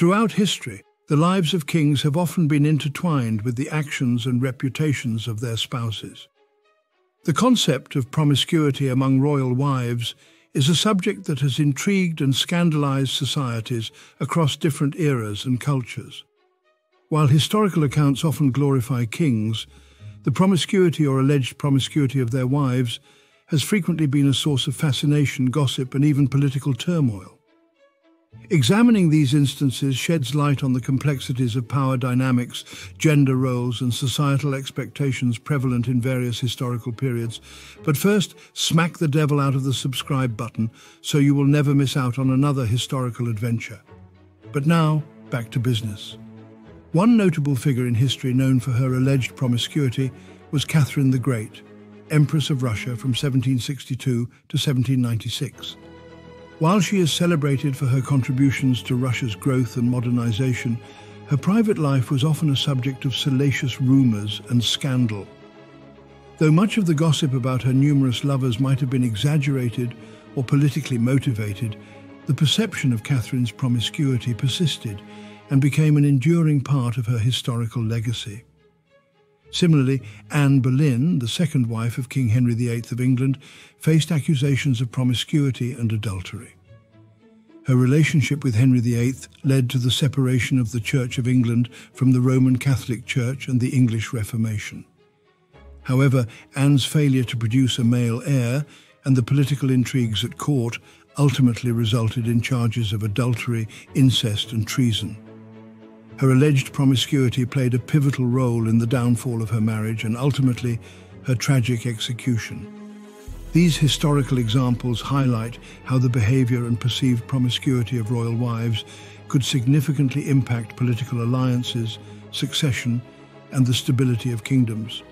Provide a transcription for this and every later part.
Throughout history, the lives of kings have often been intertwined with the actions and reputations of their spouses. The concept of promiscuity among royal wives is a subject that has intrigued and scandalized societies across different eras and cultures. While historical accounts often glorify kings, the promiscuity or alleged promiscuity of their wives has frequently been a source of fascination, gossip and even political turmoil. Examining these instances sheds light on the complexities of power dynamics, gender roles and societal expectations prevalent in various historical periods. But first, smack the devil out of the subscribe button so you will never miss out on another historical adventure. But now, back to business. One notable figure in history known for her alleged promiscuity was Catherine the Great, Empress of Russia from 1762 to 1796. While she is celebrated for her contributions to Russia's growth and modernization, her private life was often a subject of salacious rumors and scandal. Though much of the gossip about her numerous lovers might have been exaggerated or politically motivated, the perception of Catherine's promiscuity persisted and became an enduring part of her historical legacy. Similarly, Anne Boleyn, the second wife of King Henry VIII of England, faced accusations of promiscuity and adultery. Her relationship with Henry VIII led to the separation of the Church of England from the Roman Catholic Church and the English Reformation. However, Anne's failure to produce a male heir and the political intrigues at court ultimately resulted in charges of adultery, incest and treason. Her alleged promiscuity played a pivotal role in the downfall of her marriage and ultimately her tragic execution. These historical examples highlight how the behavior and perceived promiscuity of royal wives could significantly impact political alliances, succession, and the stability of kingdoms.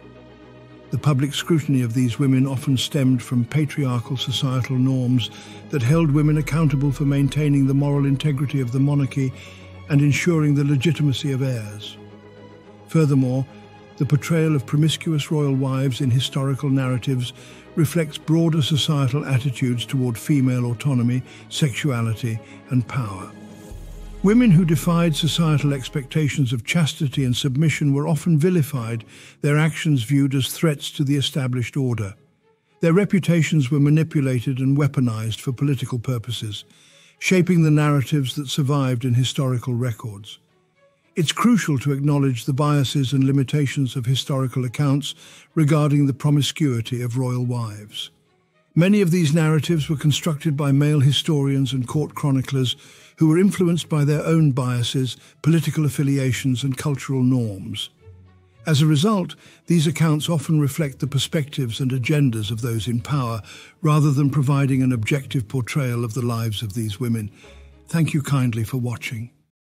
The public scrutiny of these women often stemmed from patriarchal societal norms that held women accountable for maintaining the moral integrity of the monarchy and ensuring the legitimacy of heirs. Furthermore, the portrayal of promiscuous royal wives in historical narratives reflects broader societal attitudes toward female autonomy, sexuality and power. Women who defied societal expectations of chastity and submission were often vilified, their actions viewed as threats to the established order. Their reputations were manipulated and weaponized for political purposes, shaping the narratives that survived in historical records. It's crucial to acknowledge the biases and limitations of historical accounts regarding the promiscuity of royal wives. Many of these narratives were constructed by male historians and court chroniclers who were influenced by their own biases, political affiliations and cultural norms. As a result, these accounts often reflect the perspectives and agendas of those in power, rather than providing an objective portrayal of the lives of these women. Thank you kindly for watching.